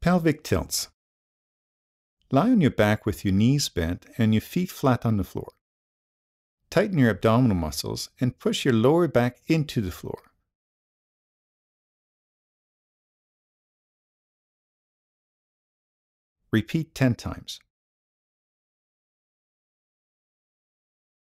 Pelvic tilts. Lie on your back with your knees bent and your feet flat on the floor. Tighten your abdominal muscles and push your lower back into the floor. Repeat 10 times.